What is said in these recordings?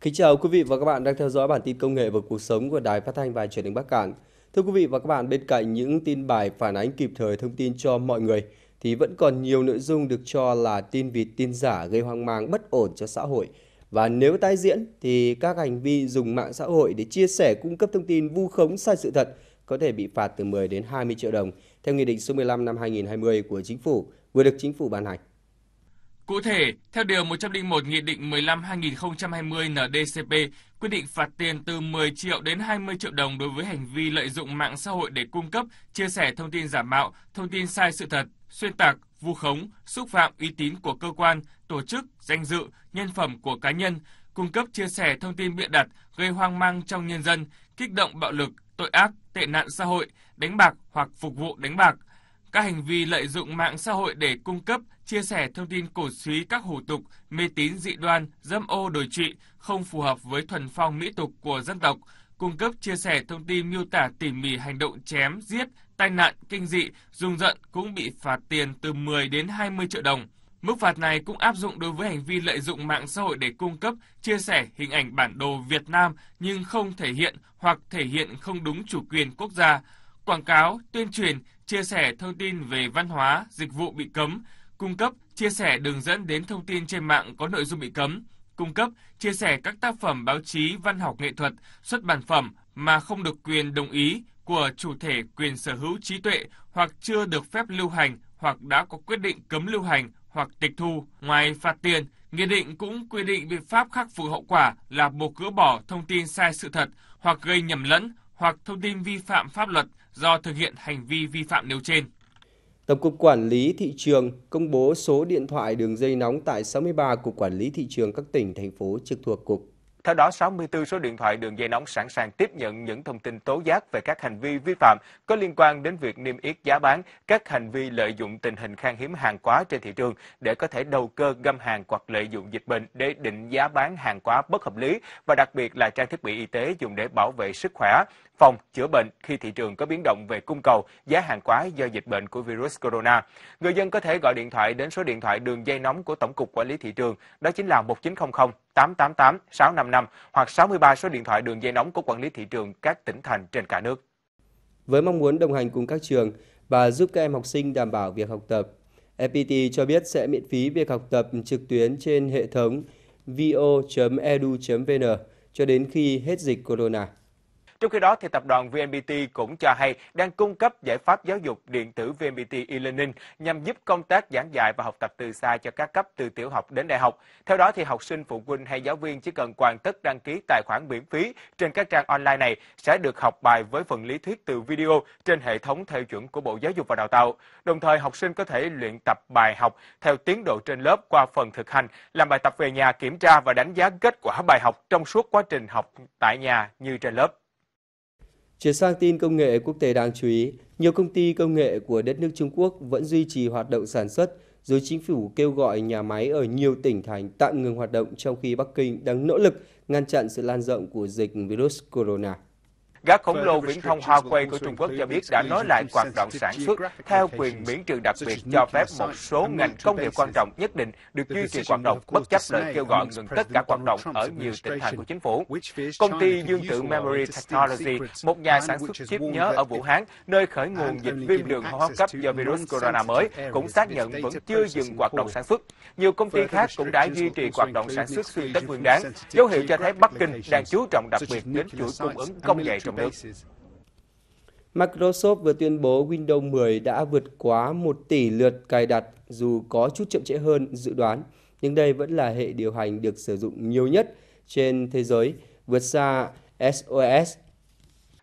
Kính chào quý vị và các bạn đang theo dõi bản tin công nghệ và cuộc sống của Đài Phát thanh và Truyền hình Bắc Cạn. Thưa quý vị và các bạn, bên cạnh những tin bài phản ánh kịp thời thông tin cho mọi người thì vẫn còn nhiều nội dung được cho là tin vịt tin giả gây hoang mang bất ổn cho xã hội. Và nếu tái diễn thì các hành vi dùng mạng xã hội để chia sẻ cung cấp thông tin vu khống sai sự thật có thể bị phạt từ 10 đến 20 triệu đồng theo Nghị định số 15 năm 2020 của Chính phủ vừa được Chính phủ ban hành. Cụ thể, theo Điều 101 Nghị định 15-2020 NDCP quy định phạt tiền từ 10 triệu đến 20 triệu đồng đối với hành vi lợi dụng mạng xã hội để cung cấp, chia sẻ thông tin giả mạo, thông tin sai sự thật, xuyên tạc, vu khống, xúc phạm uy tín của cơ quan, tổ chức, danh dự, nhân phẩm của cá nhân, cung cấp chia sẻ thông tin bịa đặt, gây hoang mang trong nhân dân, kích động bạo lực, tội ác, tệ nạn xã hội, đánh bạc hoặc phục vụ đánh bạc, các hành vi lợi dụng mạng xã hội để cung cấp, chia sẻ thông tin cổ suý các hủ tục, mê tín dị đoan, dâm ô đồi trụy không phù hợp với thuần phong mỹ tục của dân tộc, cung cấp chia sẻ thông tin miêu tả tỉ mỉ hành động chém, giết, tai nạn, kinh dị, dùng giận cũng bị phạt tiền từ 10 đến 20 triệu đồng. Mức phạt này cũng áp dụng đối với hành vi lợi dụng mạng xã hội để cung cấp, chia sẻ hình ảnh bản đồ Việt Nam nhưng không thể hiện hoặc thể hiện không đúng chủ quyền quốc gia, quảng cáo, tuyên truyền, chia sẻ thông tin về văn hóa, dịch vụ bị cấm, cung cấp, chia sẻ đường dẫn đến thông tin trên mạng có nội dung bị cấm, cung cấp, chia sẻ các tác phẩm báo chí, văn học nghệ thuật, xuất bản phẩm mà không được quyền đồng ý của chủ thể quyền sở hữu trí tuệ hoặc chưa được phép lưu hành hoặc đã có quyết định cấm lưu hành hoặc tịch thu. Ngoài phạt tiền, Nghị định cũng quy định biện pháp khắc phục hậu quả là buộc gỡ bỏ thông tin sai sự thật hoặc gây nhầm lẫn hoặc thông tin vi phạm pháp luật do thực hiện hành vi vi phạm nêu trên. Tổng cục Quản lý Thị trường công bố số điện thoại đường dây nóng tại 63 Cục Quản lý Thị trường các tỉnh, thành phố trực thuộc Cục. Theo đó, 64 số điện thoại đường dây nóng sẵn sàng tiếp nhận những thông tin tố giác về các hành vi vi phạm có liên quan đến việc niêm yết giá bán, các hành vi lợi dụng tình hình khan hiếm hàng hóa trên thị trường để có thể đầu cơ găm hàng hoặc lợi dụng dịch bệnh để định giá bán hàng hóa bất hợp lý và đặc biệt là trang thiết bị y tế dùng để bảo vệ sức khỏe, phòng, chữa bệnh khi thị trường có biến động về cung cầu, giá hàng hóa do dịch bệnh của virus corona. Người dân có thể gọi điện thoại đến số điện thoại đường dây nóng của Tổng cục Quản lý Thị trường, đó chính là 1900 888 655 hoặc 63 số điện thoại đường dây nóng của Quản lý Thị trường các tỉnh thành trên cả nước. Với mong muốn đồng hành cùng các trường và giúp các em học sinh đảm bảo việc học tập, FPT cho biết sẽ miễn phí việc học tập trực tuyến trên hệ thống vo.edu.vn cho đến khi hết dịch corona. Trong khi đó, thì tập đoàn VNPT cũng cho hay đang cung cấp giải pháp giáo dục điện tử VNPT e-learning nhằm giúp công tác giảng dạy và học tập từ xa cho các cấp từ tiểu học đến đại học. Theo đó, thì học sinh, phụ huynh hay giáo viên chỉ cần hoàn tất đăng ký tài khoản miễn phí trên các trang online này sẽ được học bài với phần lý thuyết từ video trên hệ thống theo chuẩn của Bộ Giáo dục và Đào tạo. Đồng thời, học sinh có thể luyện tập bài học theo tiến độ trên lớp qua phần thực hành, làm bài tập về nhà, kiểm tra và đánh giá kết quả bài học trong suốt quá trình học tại nhà như trên lớp. Chuyển sang tin công nghệ quốc tế đáng chú ý, nhiều công ty công nghệ của đất nước Trung Quốc vẫn duy trì hoạt động sản xuất, dù chính phủ kêu gọi nhà máy ở nhiều tỉnh thành tạm ngừng hoạt động trong khi Bắc Kinh đang nỗ lực ngăn chặn sự lan rộng của dịch virus corona. Gác khổng lồ viễn thông Huawei của Trung Quốc cho biết đã nối lại hoạt động sản xuất theo quyền miễn trừ đặc biệt cho phép một số ngành công nghiệp quan trọng nhất định được duy trì hoạt động bất chấp lời kêu gọi ngừng tất cả hoạt động ở nhiều tỉnh thành của chính phủ. Công ty Dương Tự Memory Technology, một nhà sản xuất chip nhớ ở Vũ Hán, nơi khởi nguồn dịch viêm đường hô hấp cấp do virus corona mới, cũng xác nhận vẫn chưa dừng hoạt động sản xuất. Nhiều công ty khác cũng đã duy trì hoạt động sản xuất xuyên Tết Nguyên đán, dấu hiệu cho thấy Bắc Kinh đang chú trọng đặc biệt đến chuỗi cung ứng công nghệ trong nước. Microsoft vừa tuyên bố Windows 10 đã vượt quá 1 tỷ lượt cài đặt dù có chút chậm trễ hơn dự đoán, nhưng đây vẫn là hệ điều hành được sử dụng nhiều nhất trên thế giới, vượt xa SOS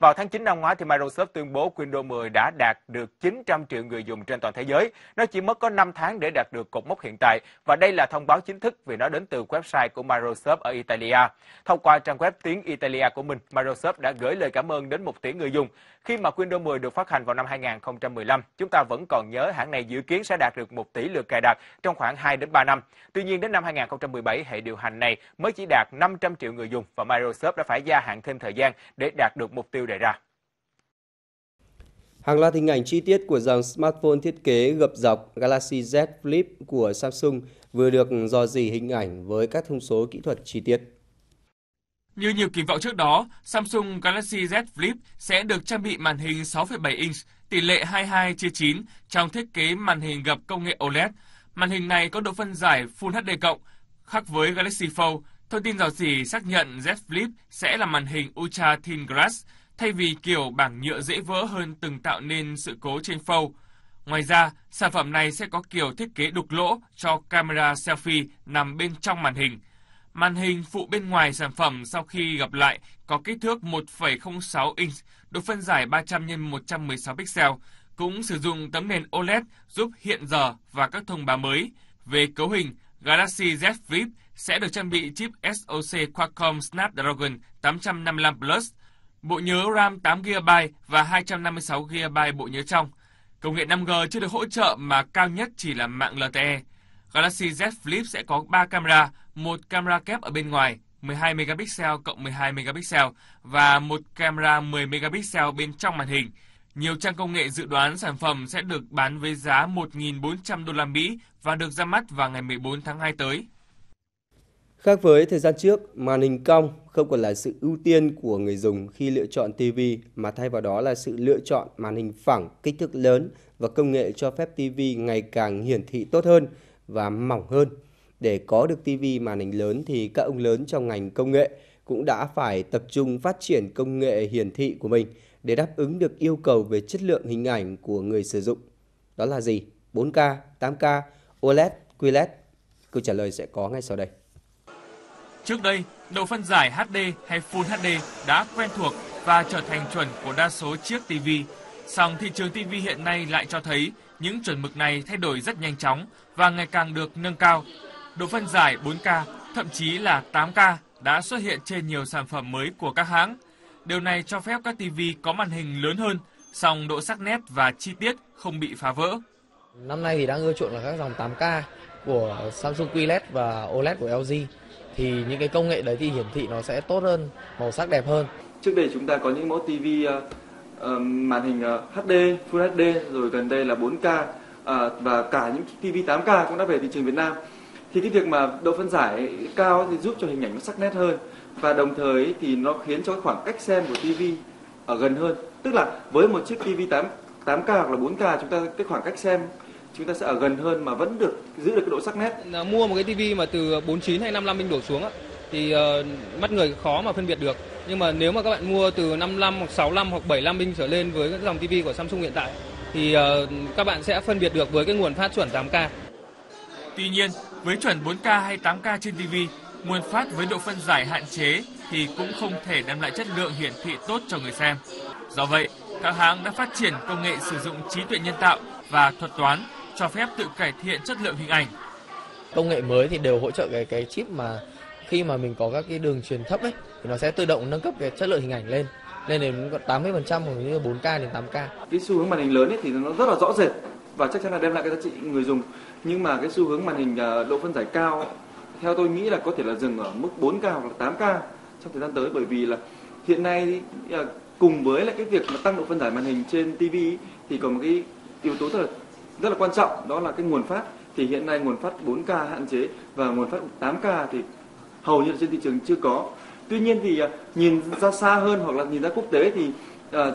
vào tháng 9 năm ngoái, thì Microsoft tuyên bố Windows 10 đã đạt được 900 triệu người dùng trên toàn thế giới. Nó chỉ mất có 5 tháng để đạt được cột mốc hiện tại, và đây là thông báo chính thức vì nó đến từ website của Microsoft ở Italia. Thông qua trang web tiếng Italia của mình, Microsoft đã gửi lời cảm ơn đến một tỷ người dùng. Khi mà Windows 10 được phát hành vào năm 2015, chúng ta vẫn còn nhớ hãng này dự kiến sẽ đạt được 1 tỷ lượt cài đặt trong khoảng 2 đến 3 năm. Tuy nhiên đến năm 2017, hệ điều hành này mới chỉ đạt 500 triệu người dùng và Microsoft đã phải gia hạn thêm thời gian để đạt được mục tiêu đề ra. Hàng loạt hình ảnh chi tiết của dòng smartphone thiết kế gập dọc Galaxy Z Flip của Samsung vừa được dò dỉ hình ảnh với các thông số kỹ thuật chi tiết. Như nhiều kỳ vọng trước đó, Samsung Galaxy Z Flip sẽ được trang bị màn hình 6,7 inch, tỷ lệ 22 chia 9 trong thiết kế màn hình gập công nghệ OLED. Màn hình này có độ phân giải Full HD+, khác với Galaxy Fold. Thông tin dò rỉ xác nhận Z Flip sẽ là màn hình Ultra Thin Glass, thay vì kiểu bảng nhựa dễ vỡ hơn từng tạo nên sự cố trên Fold. Ngoài ra, sản phẩm này sẽ có kiểu thiết kế đục lỗ cho camera selfie nằm bên trong màn hình. Màn hình phụ bên ngoài sản phẩm sau khi gặp lại có kích thước 1,06 inch, độ phân giải 300 x 116 pixel, cũng sử dụng tấm nền OLED giúp hiện giờ và các thông báo mới. Về cấu hình, Galaxy Z Flip sẽ được trang bị chip SoC Qualcomm Snapdragon 855 Plus, bộ nhớ RAM 8GB và 256GB bộ nhớ trong. Công nghệ 5G chưa được hỗ trợ mà cao nhất chỉ là mạng LTE. Galaxy Z Flip sẽ có 3 camera, một camera kép ở bên ngoài 12 megapixel cộng 12 megapixel và một camera 10 megapixel bên trong màn hình. Nhiều trang công nghệ dự đoán sản phẩm sẽ được bán với giá 1.400 đô la Mỹ và được ra mắt vào ngày 14 tháng 2 tới. Khác với thời gian trước, màn hình cong không còn là sự ưu tiên của người dùng khi lựa chọn TV mà thay vào đó là sự lựa chọn màn hình phẳng, kích thước lớn và công nghệ cho phép TV ngày càng hiển thị tốt hơn và mỏng hơn. Để có được TV màn hình lớn thì các ông lớn trong ngành công nghệ cũng đã phải tập trung phát triển công nghệ hiển thị của mình để đáp ứng được yêu cầu về chất lượng hình ảnh của người sử dụng. Đó là gì? 4K, 8K, OLED, QLED? Câu trả lời sẽ có ngay sau đây. Trước đây, độ phân giải HD hay Full HD đã quen thuộc và trở thành chuẩn của đa số chiếc TV. Song thị trường TV hiện nay lại cho thấy những chuẩn mực này thay đổi rất nhanh chóng và ngày càng được nâng cao. Độ phân giải 4K, thậm chí là 8K đã xuất hiện trên nhiều sản phẩm mới của các hãng. Điều này cho phép các TV có màn hình lớn hơn, song độ sắc nét và chi tiết không bị phá vỡ. Năm nay thì đang ưa chuộng là các dòng 8K của Samsung QLED và OLED của LG thì những cái công nghệ đấy thì hiển thị nó sẽ tốt hơn, màu sắc đẹp hơn. Trước đây chúng ta có những mẫu TV uh, uh, màn hình uh, HD, Full HD rồi gần đây là 4K uh, và cả những TV 8K cũng đã về thị trường Việt Nam. Thì cái việc mà độ phân giải cao thì giúp cho hình ảnh nó sắc nét hơn và đồng thời thì nó khiến cho khoảng cách xem của TV ở gần hơn. Tức là với một chiếc TV 8 8K hoặc là 4K chúng ta cái khoảng cách xem chúng ta sẽ ở gần hơn mà vẫn được giữ được cái độ sắc nét. Mua một cái tivi mà từ 49 hay 55 inch đổ xuống á, thì uh, mắt người khó mà phân biệt được. Nhưng mà nếu mà các bạn mua từ 55 hoặc 65 hoặc 75 inch trở lên với các dòng tivi của Samsung hiện tại thì uh, các bạn sẽ phân biệt được với cái nguồn phát chuẩn 8K. Tuy nhiên, với chuẩn 4K hay 8K trên TV, nguồn phát với độ phân giải hạn chế thì cũng không thể đem lại chất lượng hiển thị tốt cho người xem. Do vậy, các hãng đã phát triển công nghệ sử dụng trí tuệ nhân tạo và thuật toán cho phép tự cải thiện chất lượng hình ảnh. Công nghệ mới thì đều hỗ trợ cái cái chip mà khi mà mình có các cái đường truyền thấp ấy thì nó sẽ tự động nâng cấp cái chất lượng hình ảnh lên lên đến 80% hoặc như 4K đến 8K. Cái xu hướng màn hình lớn ấy thì nó rất là rõ rệt và chắc chắn là đem lại cái giá trị người dùng. Nhưng mà cái xu hướng màn hình à, độ phân giải cao, theo tôi nghĩ là có thể là dừng ở mức 4K hoặc là 8K trong thời gian tới bởi vì là hiện nay à, cùng với lại cái việc mà tăng độ phân giải màn hình trên TV thì còn một cái yếu tố rất là rất là quan trọng, đó là cái nguồn phát thì hiện nay nguồn phát 4K hạn chế và nguồn phát 8K thì hầu như là trên thị trường chưa có. Tuy nhiên thì à, nhìn ra xa hơn hoặc là nhìn ra quốc tế thì à,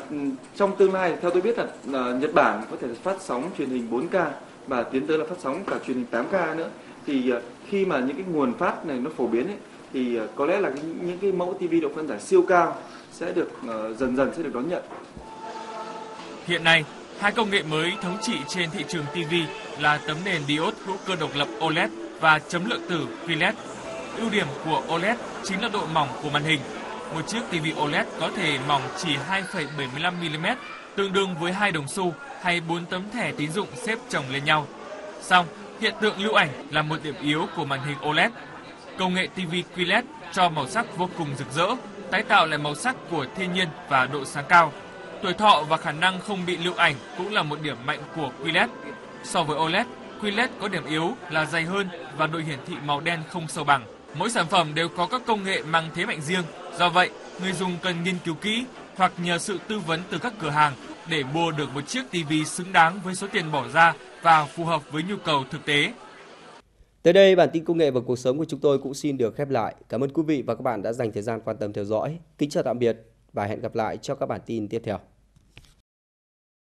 trong tương lai theo tôi biết là, là Nhật Bản có thể phát sóng truyền hình 4K và tiến tới là phát sóng cả truyền hình 8K nữa. Thì à, khi mà những cái nguồn phát này nó phổ biến ấy, thì à, có lẽ là cái, những cái mẫu TV độ phân giải siêu cao sẽ được à, dần dần sẽ được đón nhận. Hiện nay, hai công nghệ mới thống trị trên thị trường TV là tấm nền diode hữu cơ độc lập OLED và chấm lượng tử QLED. Ưu điểm của OLED chính là độ mỏng của màn hình. Một chiếc TV OLED có thể mỏng chỉ 2,75 mm, tương đương với hai đồng xu hay bốn tấm thẻ tín dụng xếp chồng lên nhau. Song, hiện tượng lưu ảnh là một điểm yếu của màn hình OLED. Công nghệ TV QLED cho màu sắc vô cùng rực rỡ, tái tạo lại màu sắc của thiên nhiên và độ sáng cao. Tuổi thọ và khả năng không bị lưu ảnh cũng là một điểm mạnh của QLED. So với OLED, QLED có điểm yếu là dày hơn và độ hiển thị màu đen không sâu bằng. Mỗi sản phẩm đều có các công nghệ mang thế mạnh riêng, do vậy, người dùng cần nghiên cứu kỹ hoặc nhờ sự tư vấn từ các cửa hàng để mua được một chiếc TV xứng đáng với số tiền bỏ ra và phù hợp với nhu cầu thực tế. Tới đây, bản tin công nghệ và cuộc sống của chúng tôi cũng xin được khép lại. Cảm ơn quý vị và các bạn đã dành thời gian quan tâm theo dõi. Kính chào tạm biệt và hẹn gặp lại cho các bản tin tiếp theo.